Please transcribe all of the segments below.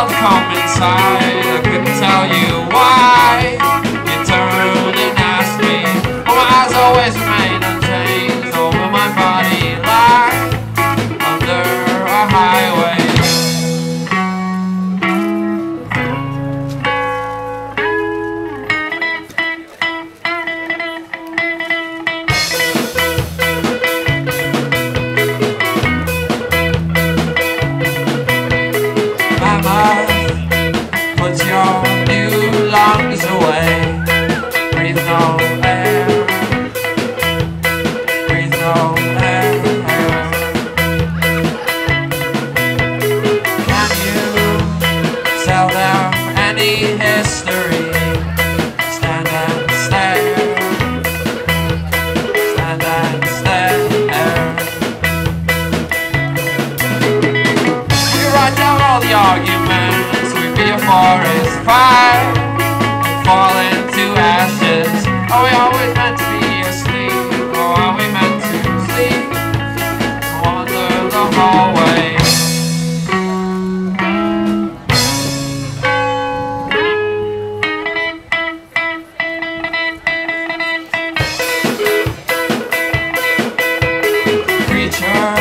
felt come inside. I couldn't tell you why. All the arguments, We'd be a forest fire Fall into ashes Are we always meant to be asleep, or are we meant to sleep? Wander the hallway. Creatures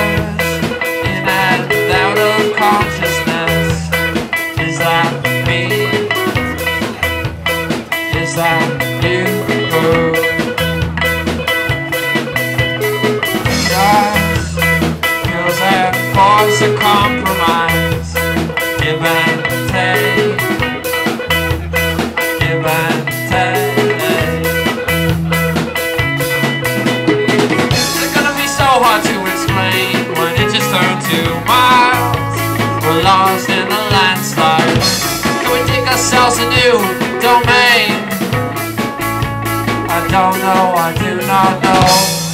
that you? A compromise. Give and take. Give and take. Gonna be so hard to explain when two miles. We're lost in the landslide. Can we take ourselves do not know.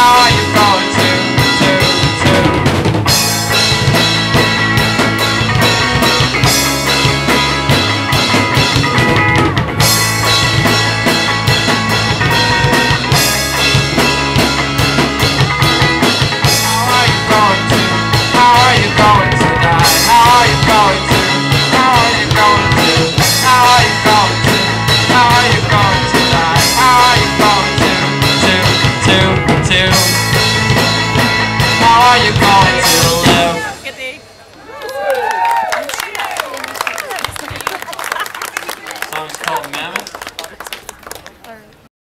now